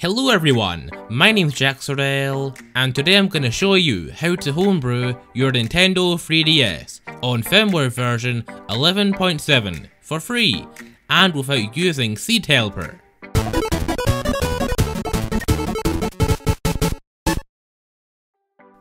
Hello everyone, my name's Jack Sorrell, and today I'm going to show you how to homebrew your Nintendo 3DS on firmware version 11.7 for free and without using Seed Helper.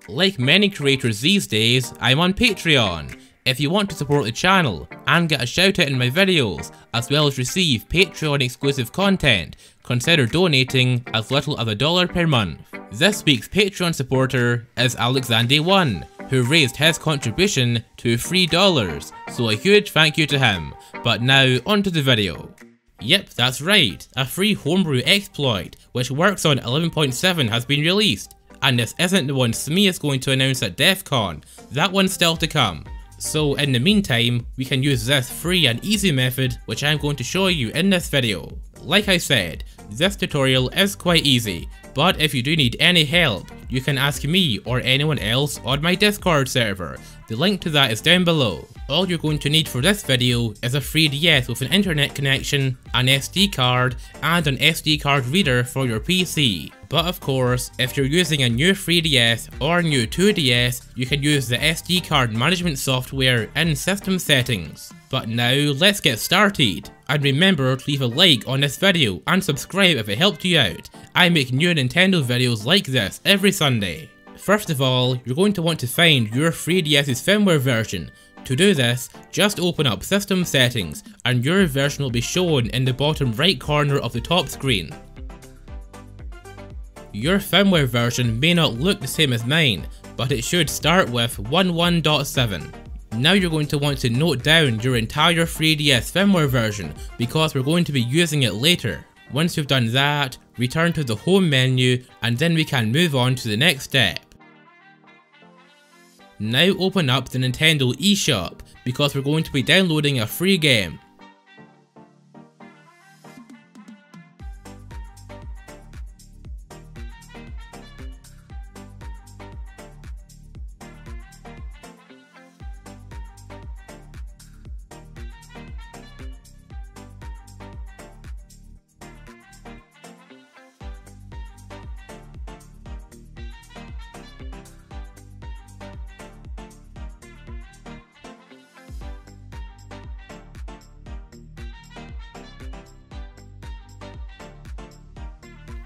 Like many creators these days, I'm on Patreon. If you want to support the channel and get a shout out in my videos, as well as receive Patreon exclusive content, consider donating as little as a dollar per month. This week's Patreon supporter is Alexander1, who raised his contribution to $3, so a huge thank you to him. But now onto the video. Yep, that's right, a free homebrew exploit, which works on 11.7 has been released. And this isn't the one Smee is going to announce at DEF CON, that one's still to come. So in the meantime, we can use this free and easy method which I'm going to show you in this video. Like I said, this tutorial is quite easy, but if you do need any help, you can ask me or anyone else on my Discord server. The link to that is down below. All you're going to need for this video is a 3DS with an internet connection, an SD card, and an SD card reader for your PC. But of course, if you're using a new 3DS or new 2DS, you can use the SD card management software in system settings. But now, let's get started. And remember to leave a like on this video and subscribe if it helped you out. I make new Nintendo videos like this every Sunday. First of all, you're going to want to find your 3DS's firmware version. To do this, just open up System Settings and your version will be shown in the bottom right corner of the top screen. Your firmware version may not look the same as mine, but it should start with 11.7. Now you're going to want to note down your entire 3DS firmware version because we're going to be using it later. Once you've done that, return to the home menu and then we can move on to the next step. Now open up the Nintendo eShop because we're going to be downloading a free game.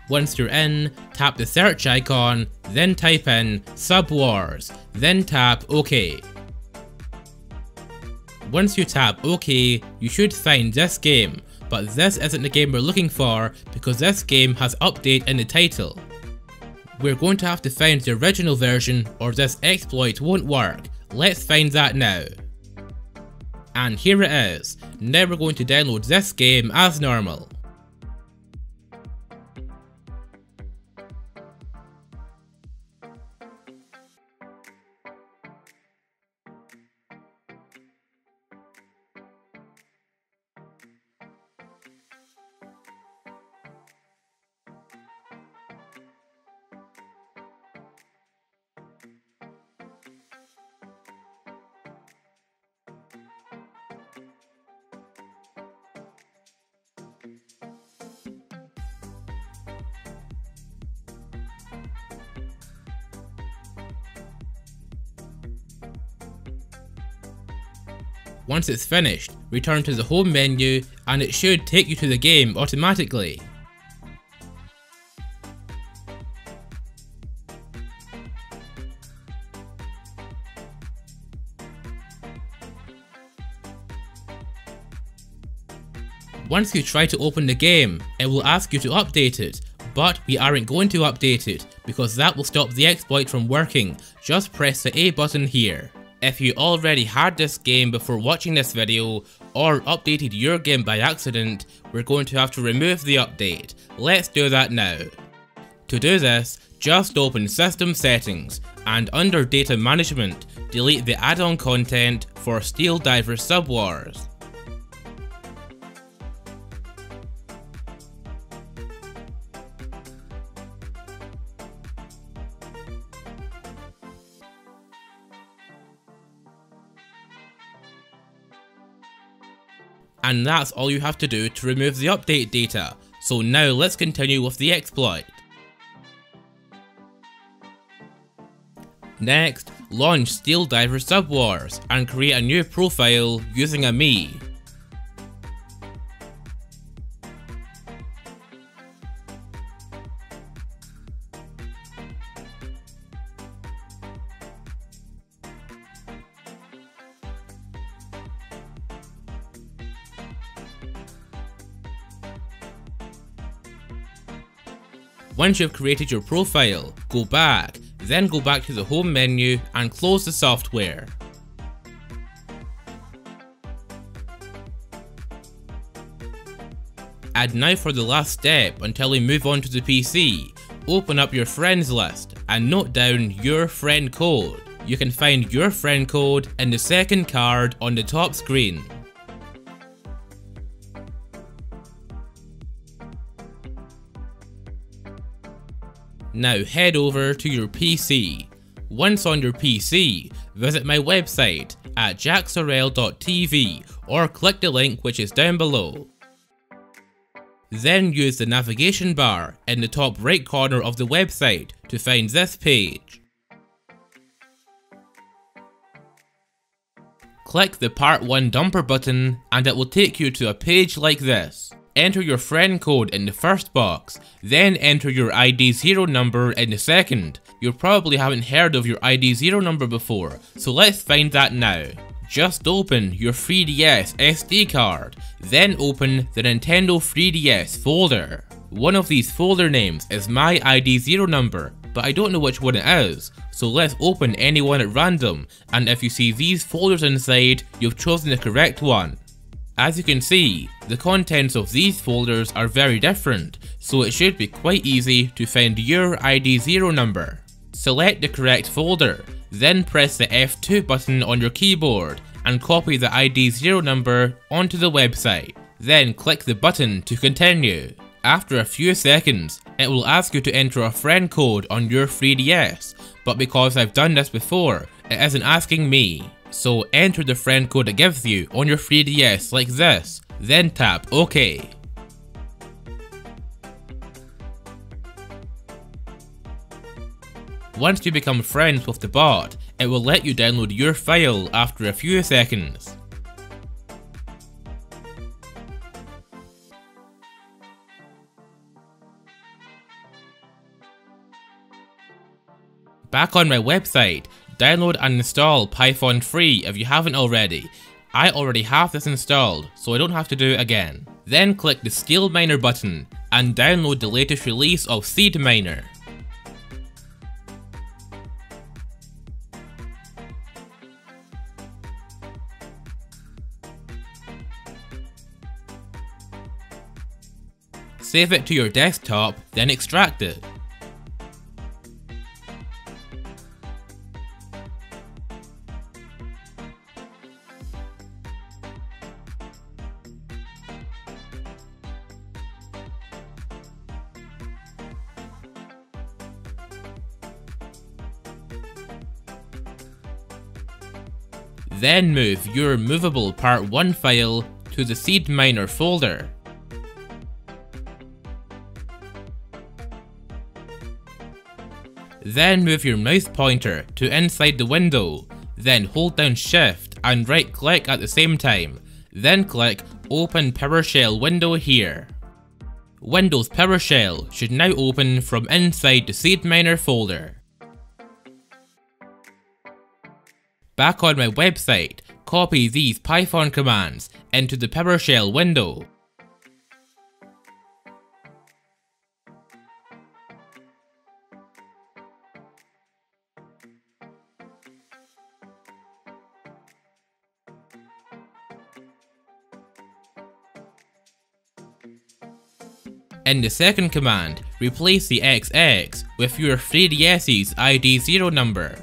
Once you're in, tap the search icon, then type in Subwars, then tap OK. Once you tap OK, you should find this game, but this isn't the game we're looking for because this game has update in the title. We're going to have to find the original version or this exploit won't work. Let's find that now. And here it is. Now we're going to download this game as normal. Once it's finished, return to the home menu and it should take you to the game automatically. Once you try to open the game, it will ask you to update it, but we aren't going to update it because that will stop the exploit from working, just press the A button here. If you already had this game before watching this video or updated your game by accident, we're going to have to remove the update. Let's do that now. To do this, just open System Settings and under Data Management, delete the add-on content for Steel Diver Subwars. And that's all you have to do to remove the update data. So now let's continue with the exploit. Next, launch Steel Diver Subwars and create a new profile using a me. Once you've created your profile, go back, then go back to the home menu and close the software. And now for the last step until we move on to the PC. Open up your friends list and note down your friend code. You can find your friend code in the second card on the top screen. Now head over to your PC. Once on your PC, visit my website at jacksorrell.tv or click the link which is down below. Then use the navigation bar in the top right corner of the website to find this page. Click the Part 1 Dumper button and it will take you to a page like this. Enter your friend code in the first box, then enter your ID 0 number in the second. You probably haven't heard of your ID 0 number before, so let's find that now. Just open your 3DS SD card, then open the Nintendo 3DS folder. One of these folder names is my ID 0 number, but I don't know which one it is, so let's open any one at random, and if you see these folders inside, you've chosen the correct one. As you can see, the contents of these folders are very different, so it should be quite easy to find your ID0 number. Select the correct folder, then press the F2 button on your keyboard and copy the ID0 number onto the website. Then click the button to continue. After a few seconds, it will ask you to enter a friend code on your 3DS, but because I've done this before, it isn't asking me. So enter the friend code it gives you on your 3DS like this, then tap OK. Once you become friends with the bot, it will let you download your file after a few seconds. Back on my website, Download and install Python 3 if you haven't already. I already have this installed, so I don't have to do it again. Then click the Steel Miner button and download the latest release of Seed Miner. Save it to your desktop, then extract it. Then move your movable part 1 file to the seed miner folder. Then move your mouse pointer to inside the window, then hold down shift and right click at the same time, then click open PowerShell window here. Windows PowerShell should now open from inside the seed miner folder. Back on my website, copy these Python commands into the PowerShell window. In the second command, replace the XX with your 3DS's ID0 number.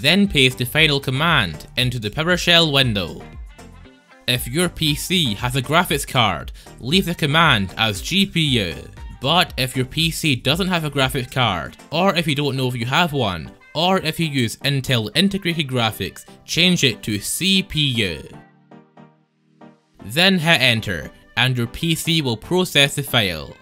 Then paste the final command into the PowerShell window. If your PC has a graphics card, leave the command as GPU. But if your PC doesn't have a graphics card, or if you don't know if you have one, or if you use Intel integrated graphics, change it to CPU. Then hit enter, and your PC will process the file.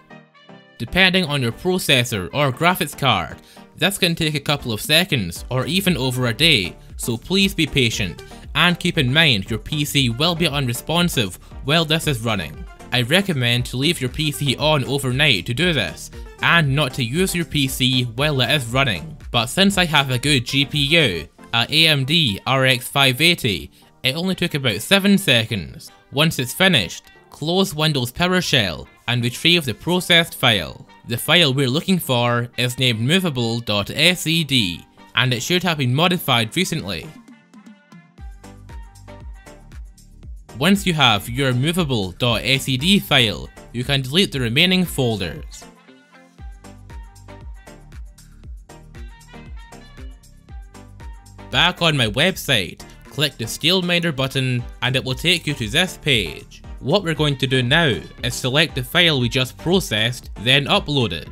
Depending on your processor or graphics card, this can take a couple of seconds or even over a day, so please be patient and keep in mind your PC will be unresponsive while this is running. I recommend to leave your PC on overnight to do this, and not to use your PC while it is running. But since I have a good GPU, a AMD RX 580, it only took about 7 seconds. Once it's finished, close Windows PowerShell and retrieve the processed file. The file we're looking for is named movable.sed and it should have been modified recently. Once you have your movable.sed file, you can delete the remaining folders. Back on my website, click the SteelMiner button and it will take you to this page. What we're going to do now is select the file we just processed, then upload it.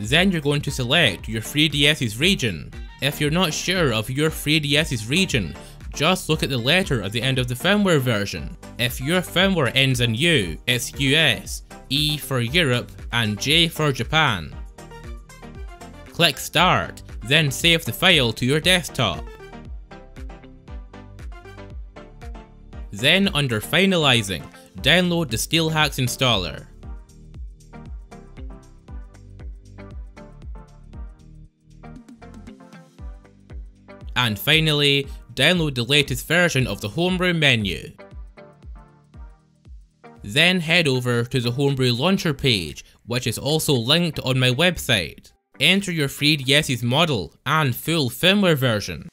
Then you're going to select your 3DS's region. If you're not sure of your 3DS's region, just look at the letter at the end of the firmware version. If your firmware ends in U, it's US, E for Europe, and J for Japan. Click Start, then save the file to your desktop. Then under Finalizing, download the SteelHacks installer. And finally, download the latest version of the Homebrew menu. Then head over to the Homebrew launcher page, which is also linked on my website. Enter your 3DS's model and full firmware version.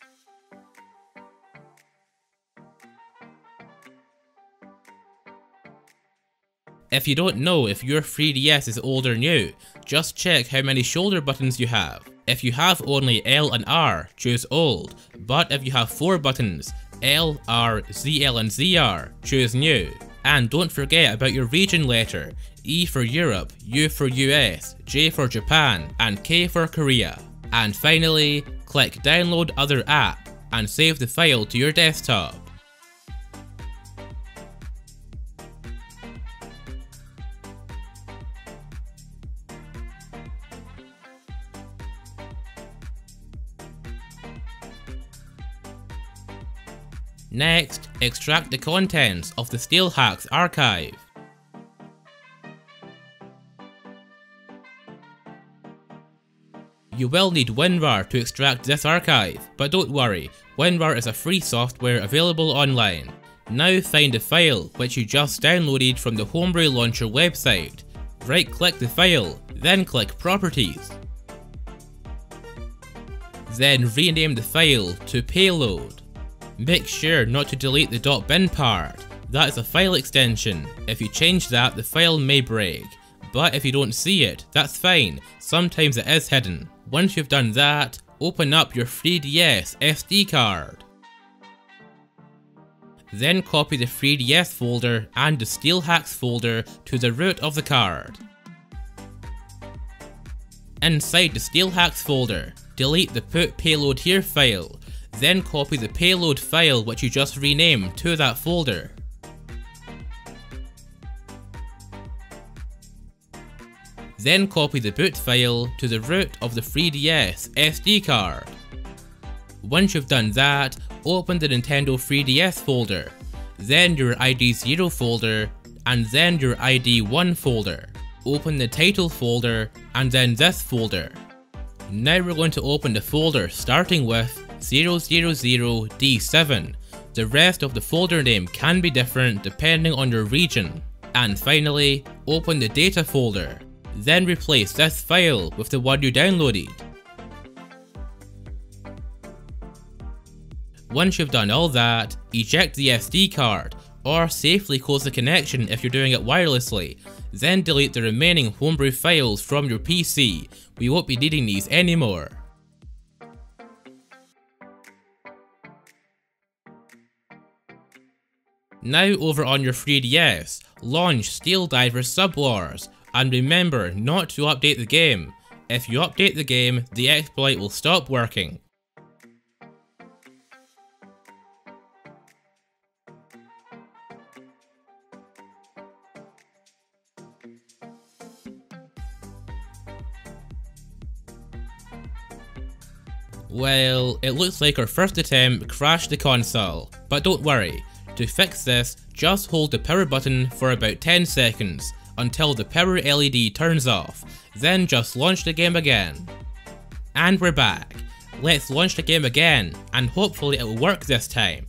If you don't know if your 3DS is old or new, just check how many shoulder buttons you have. If you have only L and R, choose old, but if you have 4 buttons, L, R, ZL and ZR, choose new. And don't forget about your region letter, E for Europe, U for US, J for Japan, and K for Korea. And finally, click download other app and save the file to your desktop. Next, extract the contents of the SteelHacks archive. You will need WinRAR to extract this archive, but don't worry, WinRAR is a free software available online. Now find the file which you just downloaded from the Homebrew Launcher website. Right click the file, then click Properties. Then rename the file to Payload. Make sure not to delete the .bin part, that is a file extension, if you change that the file may break. But if you don't see it, that's fine, sometimes it is hidden. Once you've done that, open up your 3DS SD card. Then copy the 3DS folder and the SteelHacks folder to the root of the card. Inside the SteelHacks folder, delete the put payload here file then copy the payload file which you just renamed to that folder. Then copy the boot file to the root of the 3DS SD card. Once you've done that, open the Nintendo 3DS folder, then your ID0 folder, and then your ID1 folder. Open the title folder, and then this folder. Now we're going to open the folder starting with 000D7. The rest of the folder name can be different depending on your region. And finally, open the data folder. Then replace this file with the one you downloaded. Once you've done all that, eject the SD card, or safely close the connection if you're doing it wirelessly, then delete the remaining homebrew files from your PC, we won't be needing these anymore. Now over on your 3DS, launch Steel Divers Subwars, And remember not to update the game. If you update the game, the exploit will stop working. Well, it looks like our first attempt crashed the console, but don't worry, to fix this, just hold the power button for about 10 seconds until the power LED turns off, then just launch the game again. And we're back. Let's launch the game again, and hopefully it will work this time.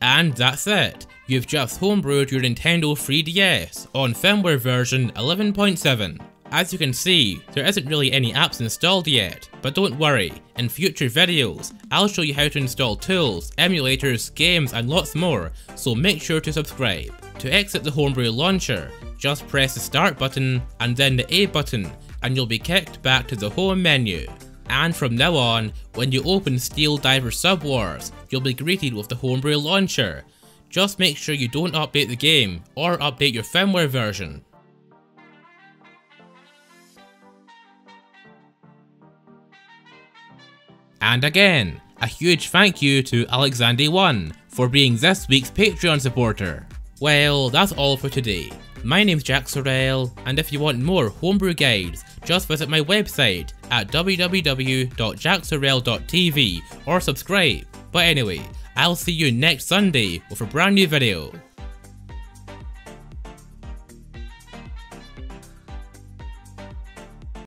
And that's it. You've just homebrewed your Nintendo 3DS on firmware version 11.7. As you can see, there isn't really any apps installed yet, but don't worry, in future videos, I'll show you how to install tools, emulators, games and lots more, so make sure to subscribe. To exit the Homebrew launcher, just press the start button and then the A button and you'll be kicked back to the home menu. And from now on, when you open Steel Diver Subwars, you'll be greeted with the Homebrew launcher. Just make sure you don't update the game, or update your firmware version. And again, a huge thank you to Alexandy1 for being this week's Patreon supporter. Well, that's all for today. My name's Jack Sorrell, and if you want more homebrew guides, just visit my website at www.jacksorrell.tv or subscribe. But anyway, I'll see you next Sunday with a brand new video.